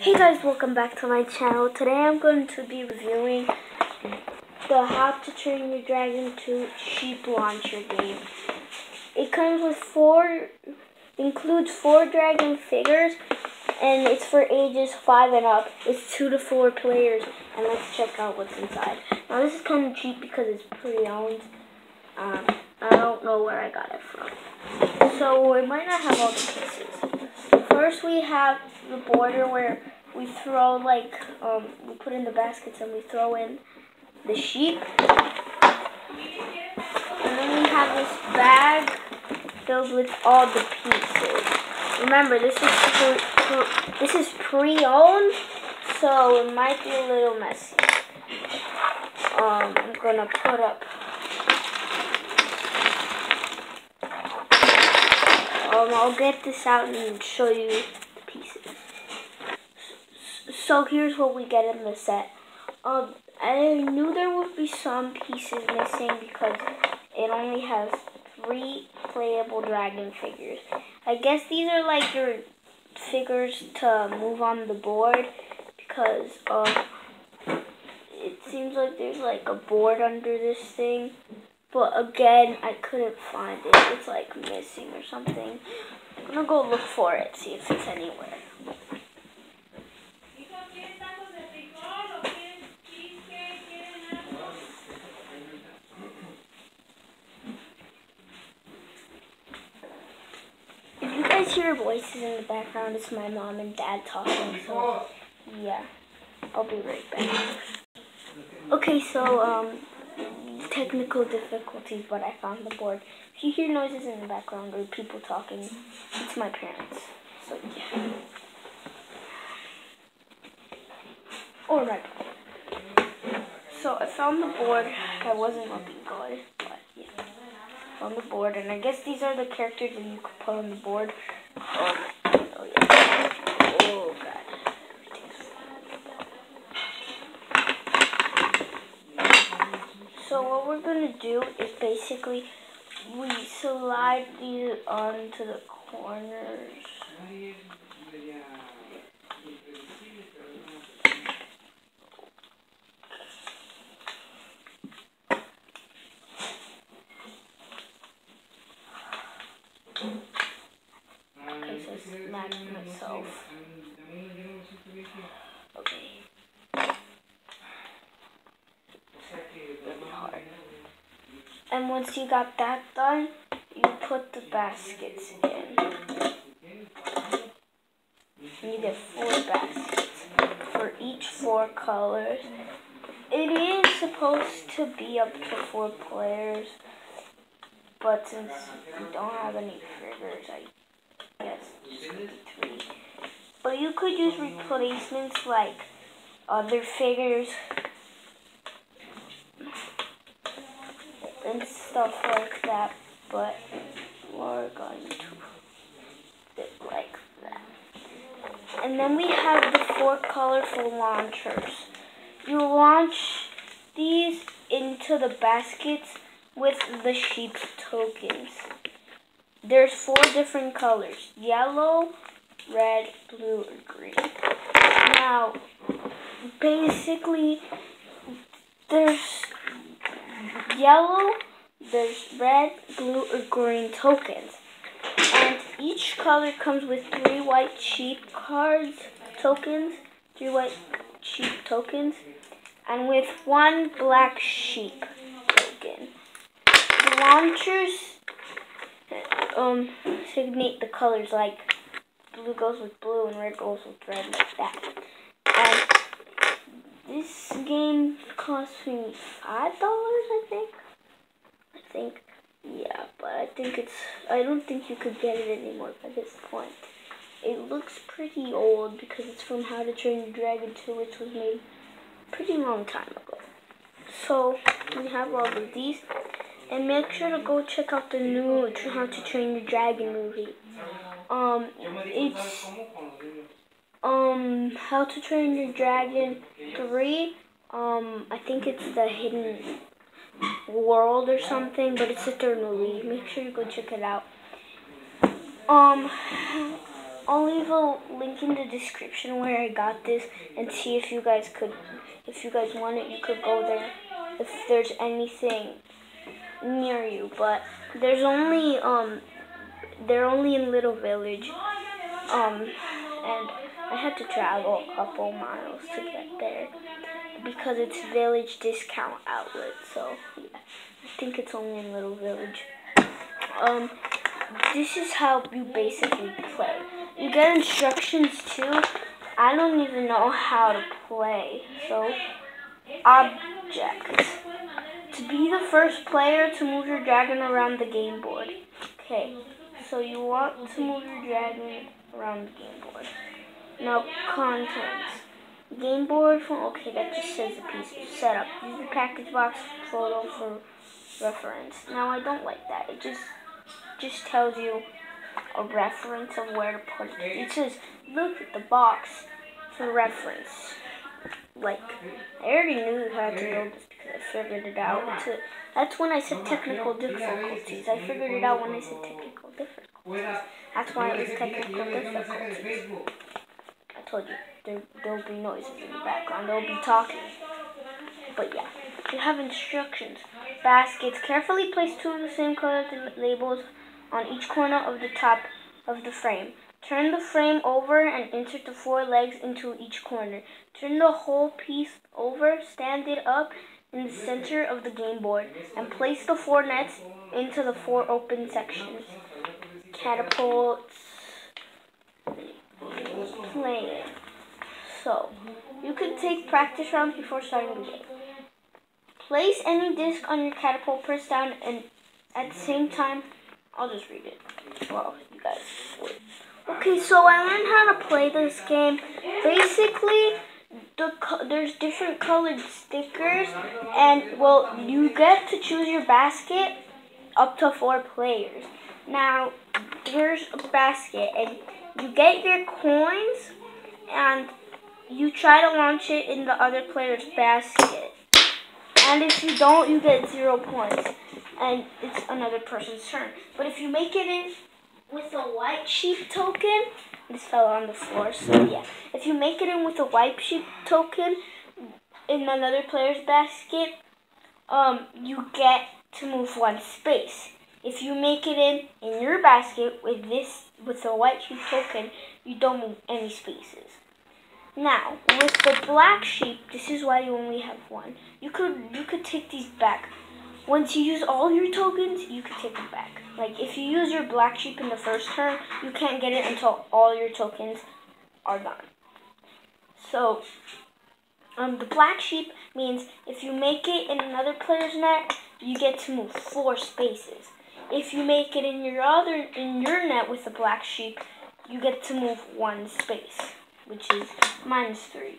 Hey guys, welcome back to my channel. Today I'm going to be reviewing the How to Train Your Dragon 2 Sheep Launcher game. It comes with four, includes four dragon figures, and it's for ages 5 and up. It's 2 to 4 players, and let's check out what's inside. Now this is kind of cheap because it's pre-owned. Um, I don't know where I got it from. So it might not have all the pieces. First we have the border where we throw like, um, we put in the baskets and we throw in the sheep. And then we have this bag filled with all the pieces. Remember, this is pre, pre, this is pre-owned, so it might be a little messy. Um, I'm gonna put up. Um, I'll get this out and show you. So here's what we get in the set. Um, I knew there would be some pieces missing because it only has three playable dragon figures. I guess these are like your figures to move on the board because uh, it seems like there's like a board under this thing. But again, I couldn't find it. It's like missing or something. I'm gonna go look for it, see if it's anywhere. Voices in the background, it's my mom and dad talking, so yeah, I'll be right back. Okay, so, um, technical difficulties, but I found the board. If you hear noises in the background or people talking, it's my parents, so yeah. My So I found the board, I wasn't looking good on the board, and I guess these are the characters that you could put on the board. So what we're gonna do is basically we slide these onto the corners. Okay, smack myself. Okay. Hard. And once you got that done, you put the baskets in. You get four baskets for each four colors. It is supposed to be up to four players. But since we don't have any triggers, I guess But you could use replacements like other figures and stuff like that. But we're going to like that. And then we have the four colorful launchers. You launch these into the baskets with the sheep tokens. There's four different colors. Yellow, red, blue, or green. Now, basically, there's yellow, there's red, blue, or green tokens. And each color comes with three white sheep cards, tokens, three white sheep tokens, and with one black sheep token launchers um signate the colors like blue goes with blue and red goes with red like that. And this game cost me five dollars I think. I think yeah, but I think it's I don't think you could get it anymore by this point. It looks pretty old because it's from How to Train Your Dragon 2 which was made pretty long time ago. So we have all of these. And make sure to go check out the new How to Train Your Dragon movie. Um, it's um How to Train Your Dragon 3. Um, I think it's the Hidden World or something, but it's the third movie. Make sure you go check it out. Um, I'll leave a link in the description where I got this and see if you guys could, if you guys want it, you could go there if there's anything near you. But there's only, um, they're only in Little Village, um, and I had to travel a couple miles to get there because it's Village Discount Outlet. So yeah, I think it's only in Little Village. Um, this is how you basically play. You get instructions too. I don't even know how to play. So, object. To be the first player to move your dragon around the game board. Okay, so you want to move your dragon around the game board. Now, contents. Game board okay, that just says the pieces. Setup. Use the package box photo for reference. Now, I don't like that. It just just tells you a reference of where to put it. It says, look at the box for reference. Like, I already knew how to build this because I figured it out. That's when I said technical difficulties. I figured it out when I said technical difficulties. That's why it was technical difficulties. I told you, there, there'll be noises in the background. They'll be talking. But yeah, you have instructions. Baskets. Carefully place two of the same color labels on each corner of the top of the frame. Turn the frame over and insert the four legs into each corner. Turn the whole piece over, stand it up in the center of the game board, and place the four nets into the four open sections. Catapults. Playing. So, you can take practice rounds before starting the game. Place any disc on your catapult, press down, and at the same time I'll just read it. Well, you guys. Okay, so I learned how to play this game. Basically, the there's different colored stickers, and well, you get to choose your basket up to four players. Now, here's a basket, and you get your coins, and you try to launch it in the other player's basket. And if you don't, you get zero points and it's another person's turn. But if you make it in with a white sheep token, this fell on the floor, so yeah. If you make it in with a white sheep token in another player's basket, um, you get to move one space. If you make it in in your basket with this with a white sheep token, you don't move any spaces. Now, with the black sheep, this is why you only have one. You could you could take these back. Once you use all your tokens, you can take them back. Like, if you use your black sheep in the first turn, you can't get it until all your tokens are gone. So, um, the black sheep means if you make it in another player's net, you get to move four spaces. If you make it in your other in your net with the black sheep, you get to move one space, which is minus three.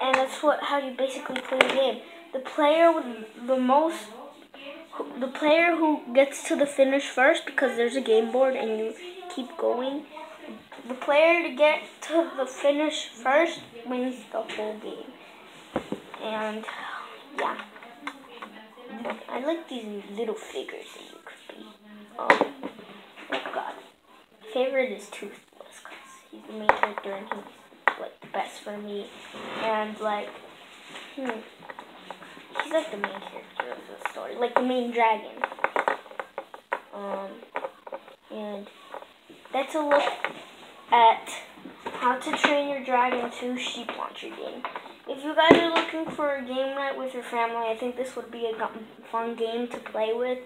And that's what how you basically play the game the player with the most the player who gets to the finish first because there's a game board and you keep going. The player to get to the finish first wins the whole game. And yeah. I like these little figures that you could be. Um, oh god. Favorite is Toothless because he's the main character and he's like the best for me. And like hmm He's like the main character of the story, like the main dragon. Um, and that's a look at how to train your dragon to sheep launcher game. If you guys are looking for a game night with your family, I think this would be a fun game to play with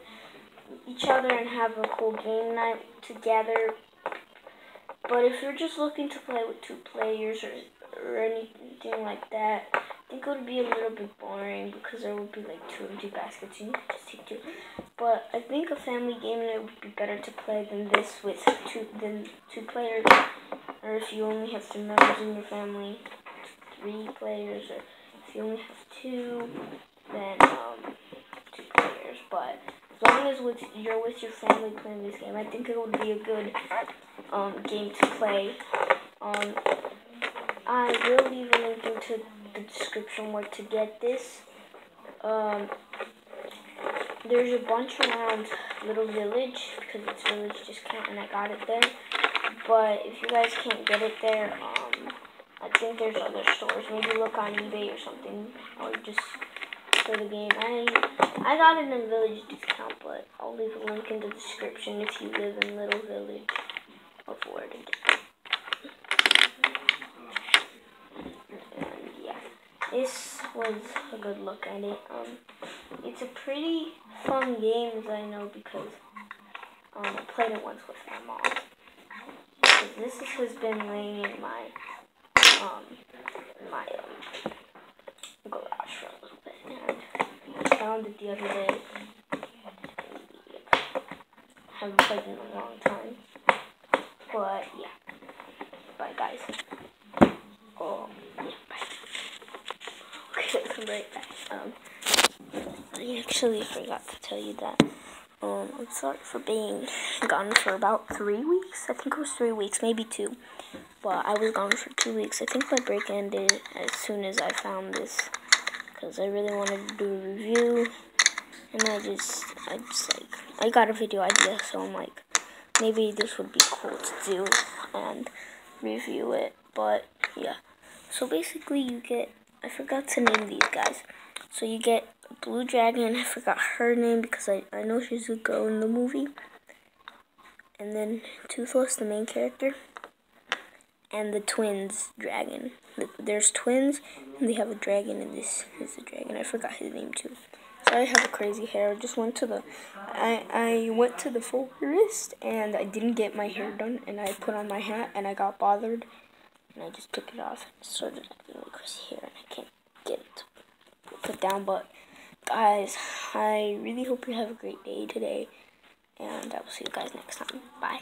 each other and have a cool game night together. But if you're just looking to play with two players or, or anything like that, it would be a little bit boring because there would be like two empty baskets and you could just take two. But I think a family game night would be better to play than this with two than two players. Or if you only have three members in your family, three players. Or if you only have two, then um, two players. But as long as with you're with your family playing this game, I think it would be a good um, game to play. Um, I will leave a link into the description where to get this. Um, there's a bunch around Little Village because it's Village Discount and I got it there. But if you guys can't get it there, um, I think there's other stores. Maybe look on eBay or something, or just for the game. I I got it in Village discount, but I'll leave a link in the description if you live in Little Village of Word. And yeah, this was a good look at it. Um, it's a pretty fun game, as I know, because um, I played it once with my mom. This has been laying in my um my um garage for a little bit, and I found it the other day. Haven't played in a long time, but yeah. Bye, guys. Oh. Right back. Um, I actually forgot to tell you that. Um, I'm sorry for being gone for about three weeks. I think it was three weeks, maybe two. But I was gone for two weeks. I think my break ended as soon as I found this. Because I really wanted to do a review. And I just, I just like, I got a video idea. So I'm like, maybe this would be cool to do and review it. But yeah. So basically you get, I forgot to name these guys. So you get Blue Dragon, I forgot her name because I, I know she's a girl in the movie. And then Toothless, the main character. And the twins dragon. There's twins, and they have a dragon, and this is a dragon. I forgot his name too. So I have a crazy hair. I just went to the, I, I went to the florist, and I didn't get my hair done, and I put on my hat, and I got bothered, and I just took it off, and started like crazy hair, and I can't get it put down, but guys, I really hope you have a great day today, and I will see you guys next time. Bye.